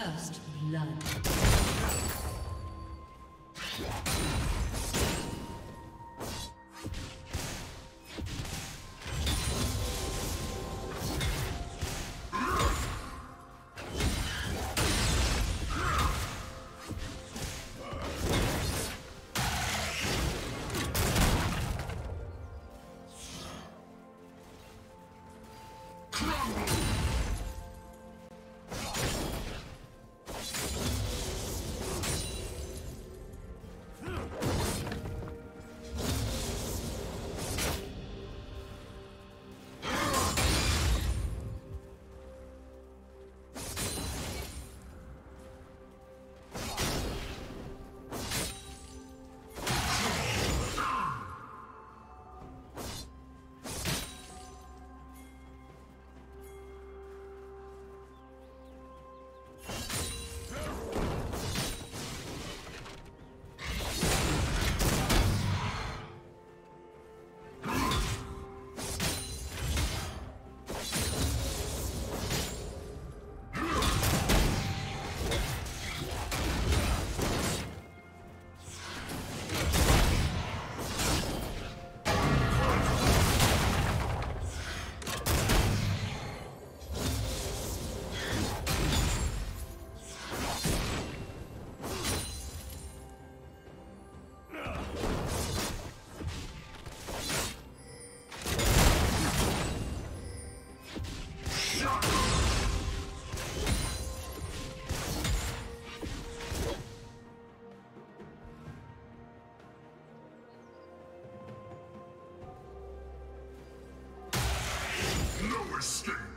First blood. escape.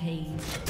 Rampage.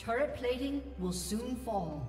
Turret plating will soon fall.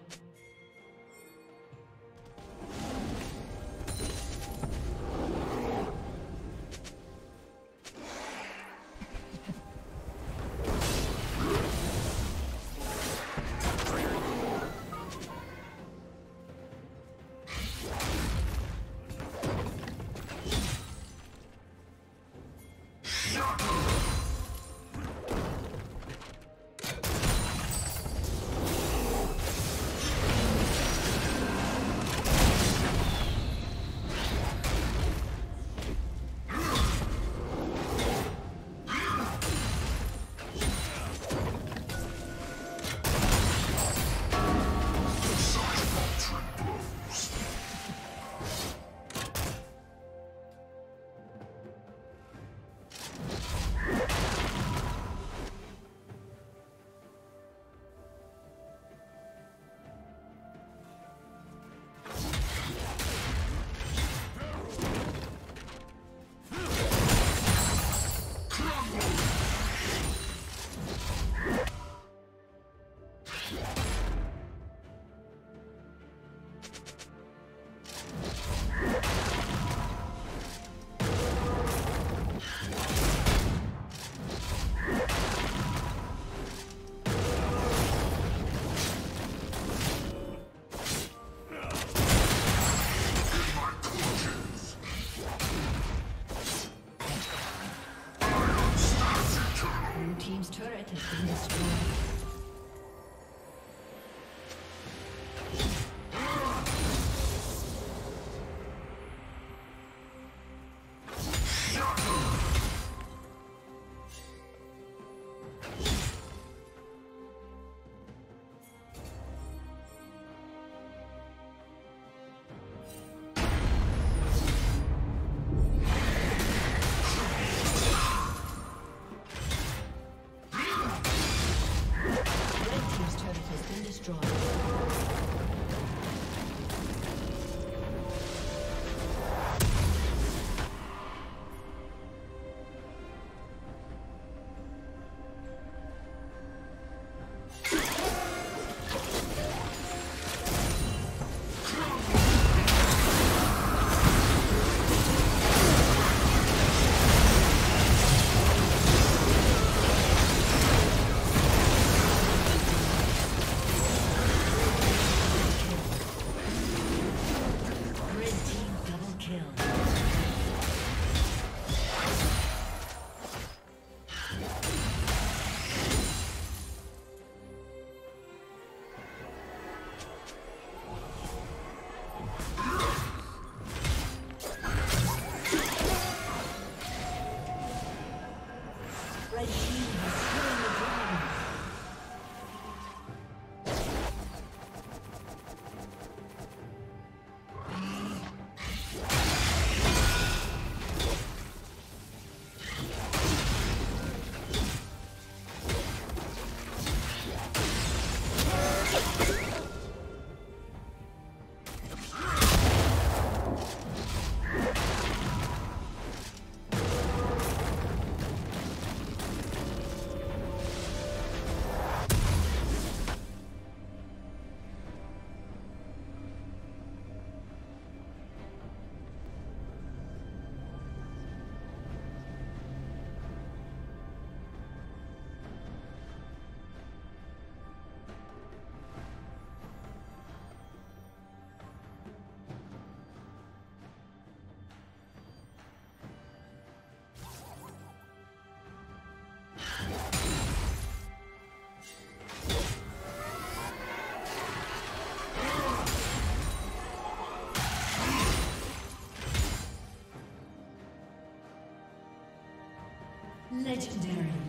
Legendary.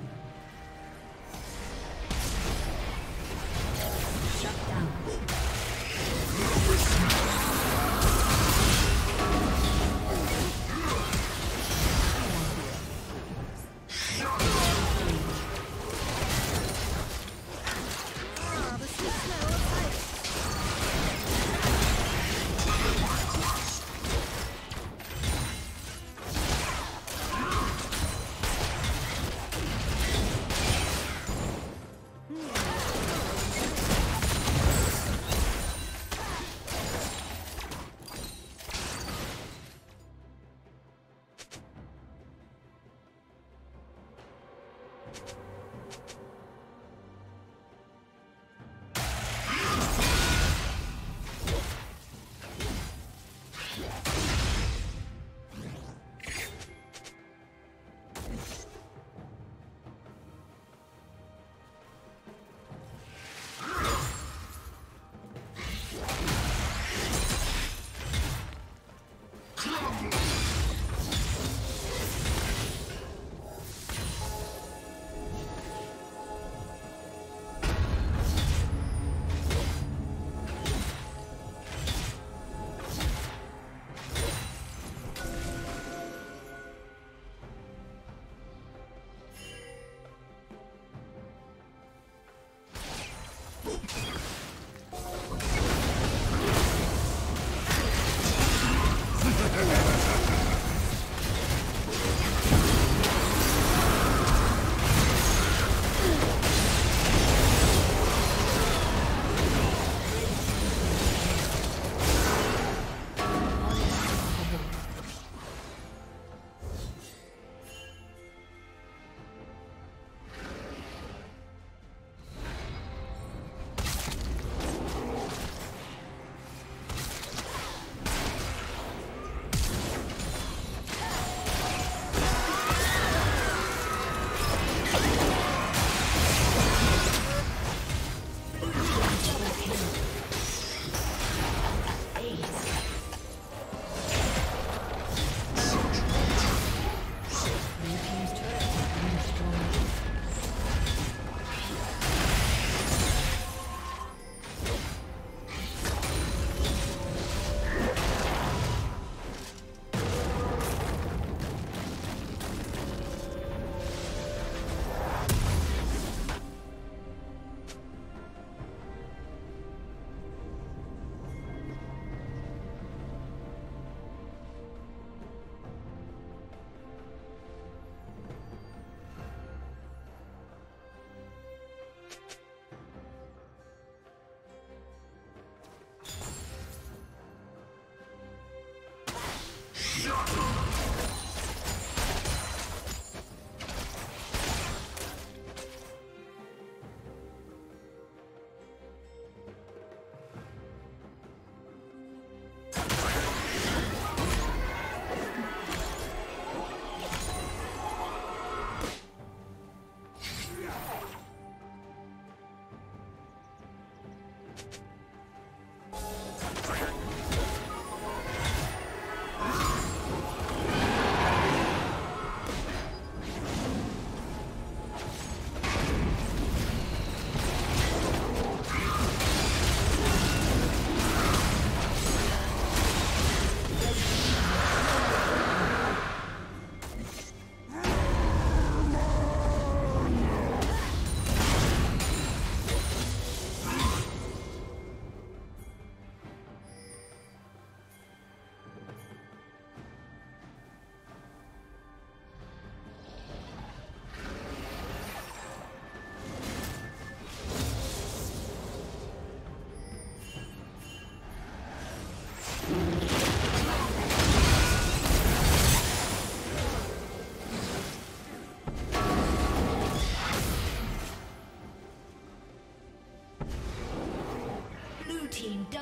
Shut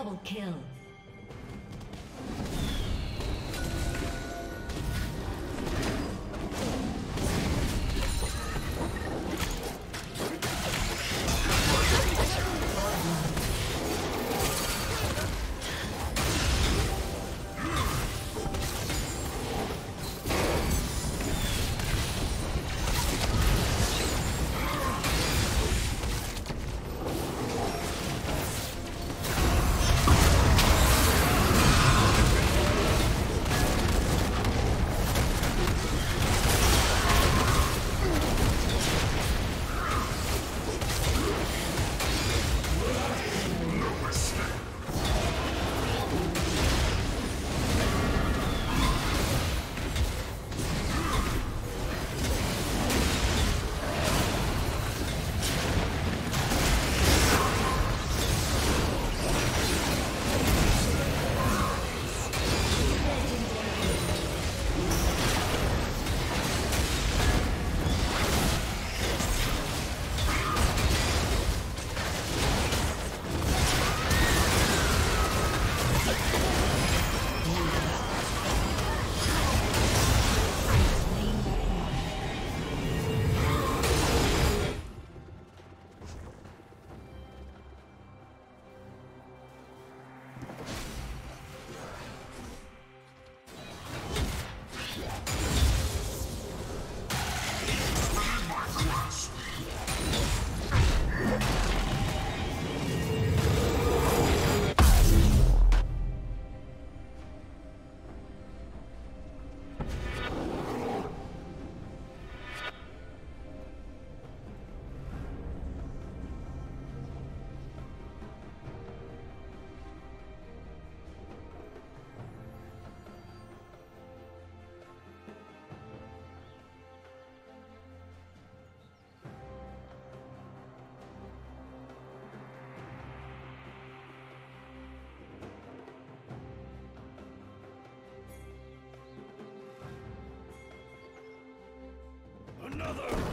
Double kill. Blue